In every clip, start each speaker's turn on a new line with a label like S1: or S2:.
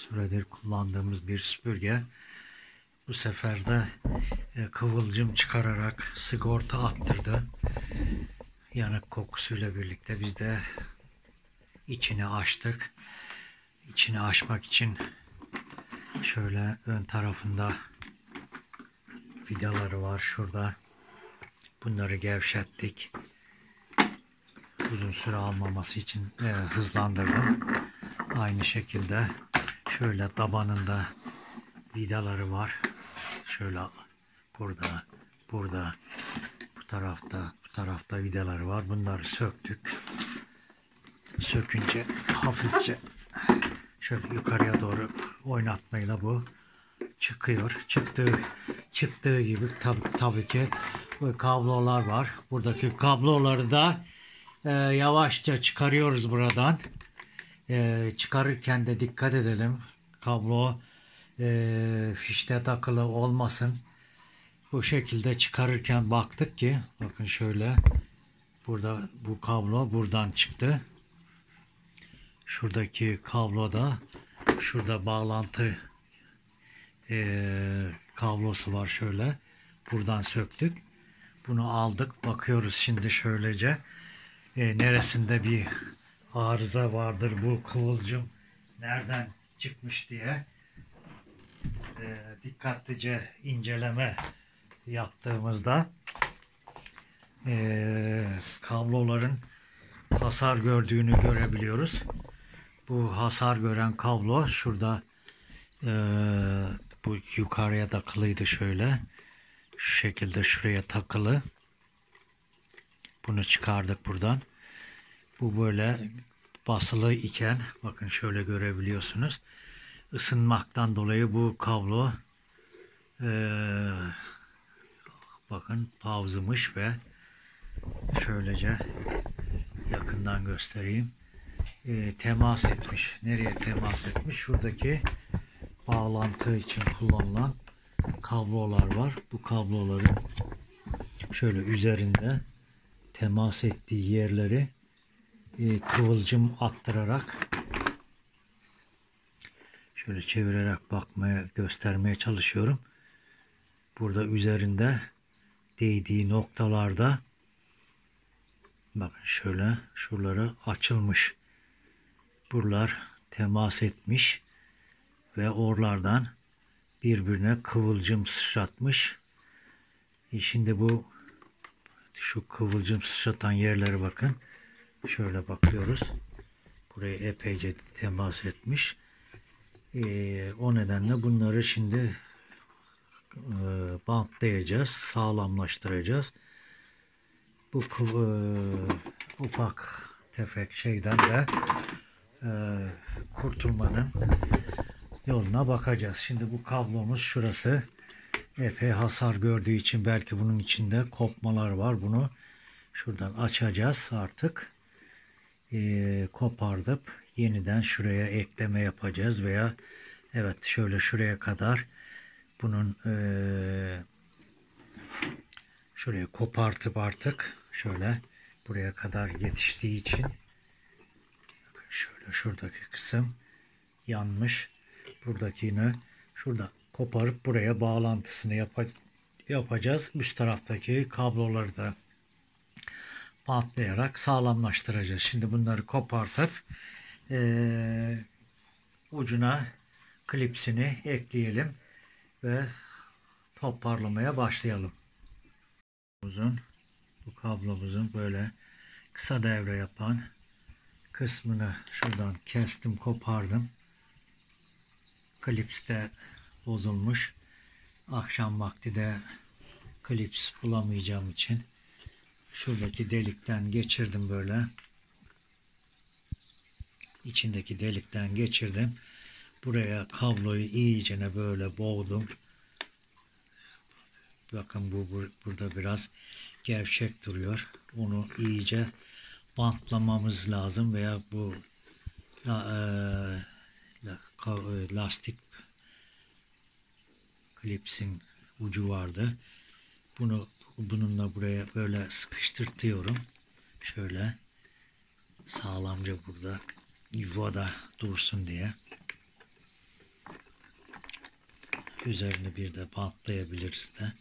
S1: süredir kullandığımız bir süpürge. Bu sefer de e, kıvılcım çıkararak sigorta attırdı. Yanık kokusuyla birlikte biz de içini açtık. İçini açmak için şöyle ön tarafında vidaları var şurada. Bunları gevşettik. Uzun süre almaması için e, hızlandırdım. Aynı şekilde şöyle tabanında vidaları var. Şöyle burada, burada, bu tarafta, bu tarafta vidaları var. Bunları söktük. Sökünce hafifçe şöyle yukarıya doğru oynatmayla bu çıkıyor. Çıktığı çıktığı gibi tabii, tabii ki kablolar var. Buradaki kabloları da e, yavaşça çıkarıyoruz buradan. E, çıkarırken de dikkat edelim. Kablo e, fişte takılı olmasın. Bu şekilde çıkarırken baktık ki bakın şöyle burada bu kablo buradan çıktı. Şuradaki kablo da şurada bağlantı e, kablosu var şöyle. Buradan söktük. Bunu aldık. Bakıyoruz şimdi şöylece e, neresinde bir arıza vardır bu kıvılcım nereden çıkmış diye e, dikkatlice inceleme yaptığımızda e, kabloların hasar gördüğünü görebiliyoruz. Bu hasar gören kablo şurada e, bu yukarıya takılıydı şöyle. Şu şekilde şuraya takılı. Bunu çıkardık buradan. Bu böyle basılı iken bakın şöyle görebiliyorsunuz. Isınmaktan dolayı bu kablo e, bakın pavzımış ve şöylece yakından göstereyim. E, temas etmiş. Nereye temas etmiş? Şuradaki bağlantı için kullanılan kablolar var. Bu kabloların şöyle üzerinde temas ettiği yerleri kıvılcım attırarak şöyle çevirerek bakmaya göstermeye çalışıyorum. Burada üzerinde değdiği noktalarda bakın şöyle şuraları açılmış. Buralar temas etmiş ve oralardan birbirine kıvılcım sıçratmış. E şimdi bu şu kıvılcım sıçratan yerlere bakın. Şöyle bakıyoruz. Buraya epeyce temas etmiş. E, o nedenle bunları şimdi e, bantlayacağız. Sağlamlaştıracağız. Bu e, ufak tefek şeyden de e, kurtulmanın yoluna bakacağız. Şimdi bu kablomuz şurası epey hasar gördüğü için belki bunun içinde kopmalar var. Bunu şuradan açacağız artık. Ee, kopardıp yeniden şuraya ekleme yapacağız veya evet şöyle şuraya kadar bunun ee, şuraya kopartıp artık şöyle buraya kadar yetiştiği için şöyle şuradaki kısım yanmış buradakini şurada koparıp buraya bağlantısını yap yapacağız. Üst taraftaki kabloları da bantlayarak sağlamlaştıracağız. Şimdi bunları kopartıp e, ucuna klipsini ekleyelim ve toparlamaya başlayalım. Uzun bu kablomuzun böyle kısa devre yapan kısmını şuradan kestim kopardım. Klips de bozulmuş. Akşam vakti de klips bulamayacağım için şuradaki delikten geçirdim böyle. İçindeki delikten geçirdim. Buraya kabloyu iyicene böyle boğdum. Bakın bu burada biraz gevşek duruyor. Onu iyice bantlamamız lazım veya bu e, lastik klipsin ucu vardı. Bunu bununla buraya böyle sıkıştırtıyorum. Şöyle sağlamca burada yuvada dursun diye. Üzerini bir de bantlayabiliriz de.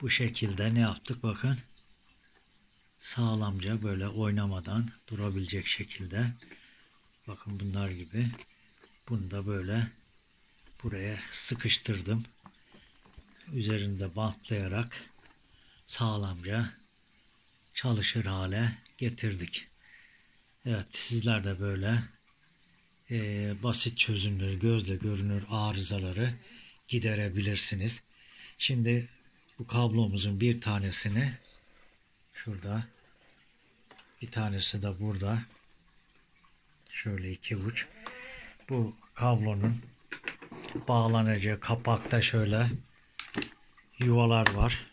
S1: Bu şekilde ne yaptık bakın. Sağlamca böyle oynamadan durabilecek şekilde. Bakın bunlar gibi. Bunu da böyle buraya sıkıştırdım. Üzerinde bantlayarak sağlamca çalışır hale getirdik. Evet sizler de böyle e, basit çözümleri, gözle görünür arızaları giderebilirsiniz. Şimdi bu kablomuzun bir tanesini şurada bir tanesi de burada şöyle iki uç bu kablonun bağlanacağı kapakta şöyle yuvalar var.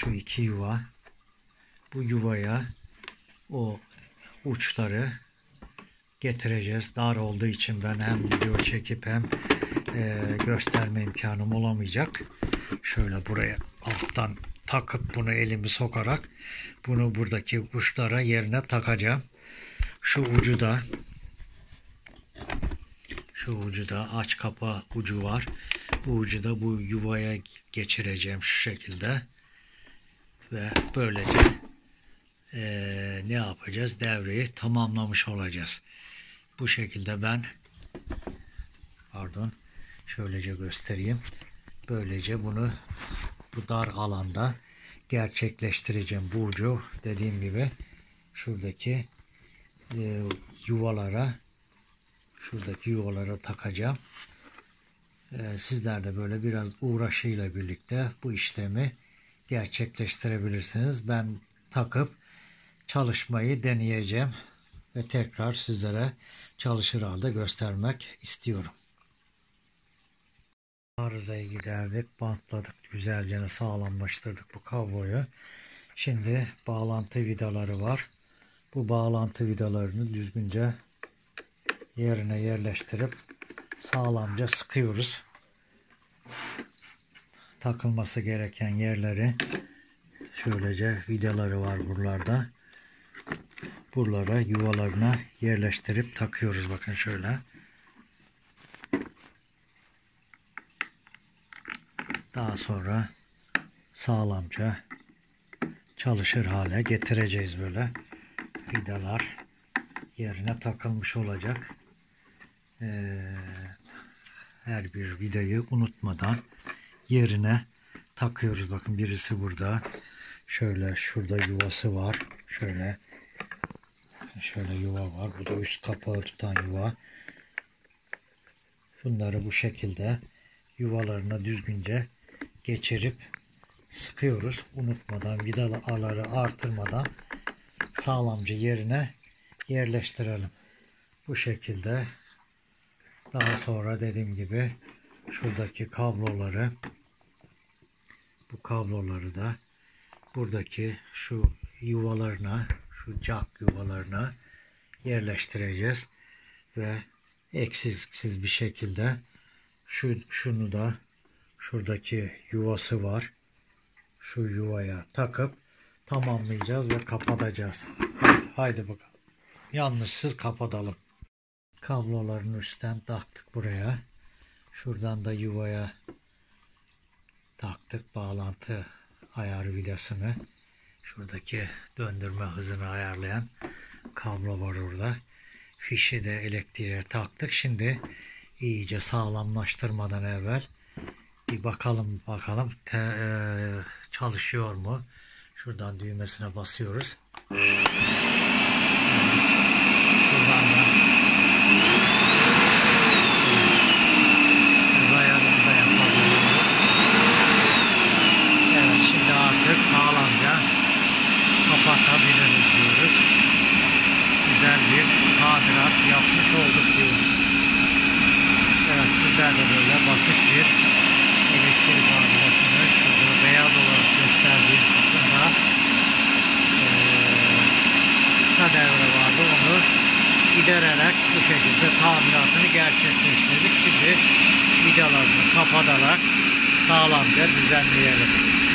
S1: Şu iki yuva. Bu yuvaya o uçları getireceğiz. Dar olduğu için ben hem video çekip hem e, gösterme imkanım olamayacak. Şöyle buraya alttan takıp bunu elimi sokarak bunu buradaki uçlara yerine takacağım. Şu ucu da şu ucu da aç kapa ucu var. Bu ucu da bu yuvaya geçireceğim şu şekilde. Ve böylece e, ne yapacağız? Devreyi tamamlamış olacağız. Bu şekilde ben pardon şöylece göstereyim. Böylece bunu bu dar alanda gerçekleştireceğim. Bu ucu dediğim gibi şuradaki e, yuvalara şuradaki yuvalara takacağım. E, sizler de böyle biraz uğraşıyla birlikte bu işlemi gerçekleştirebilirsiniz. Ben takıp çalışmayı deneyeceğim ve tekrar sizlere çalışır halde göstermek istiyorum. Arızayı giderdik, bantladık, güzelce sağlamlaştırdık bu kabloyu. Şimdi bağlantı vidaları var. Bu bağlantı vidalarını düzgünce yerine yerleştirip sağlamca sıkıyoruz. Takılması gereken yerleri şöylece vidaları var buralarda. Buralara yuvalarına yerleştirip takıyoruz bakın şöyle. Daha sonra sağlamca çalışır hale getireceğiz böyle. Vidalar yerine takılmış olacak. Ee, her bir vidayı unutmadan yerine takıyoruz. Bakın birisi burada. Şöyle şurada yuvası var. Şöyle şöyle yuva var. Bu da üst kapağı tutan yuva. Bunları bu şekilde yuvalarına düzgünce geçirip sıkıyoruz. Unutmadan vidaları artırmadan sağlamca yerine yerleştirelim. Bu şekilde daha sonra dediğim gibi şuradaki kabloları kabloları da buradaki şu yuvalarına şu jack yuvalarına yerleştireceğiz ve eksiksiz bir şekilde şu şunu da şuradaki yuvası var. Şu yuvaya takıp tamamlayacağız ve kapatacağız. Haydi bakalım. Yanlışsız kapatalım. Kabloların üstten taktık buraya. Şuradan da yuvaya taktık bağlantı ayar vidasını. Şuradaki döndürme hızını ayarlayan kablo var orada. Fişi de elektriğe taktık. Şimdi iyice sağlamlaştırmadan evvel bir bakalım bakalım te, e, çalışıyor mu? Şuradan düğmesine basıyoruz. Şuradan da hız ayarını da yapabiliyoruz. Evet şimdi artık sağlamca kapatabiliriz diyoruz. Güzel bir tadilat yapmış olduk diyoruz. Evet sizler de böyle basit bir elektrik arızasını şurada beyaz olarak gösterdiğim kısımda eee kısa devre vardı onu gidererek bu şekilde tamiratını gerçekleştirdik. Şimdi vidalarını kapatarak sağlamca düzenleyelim.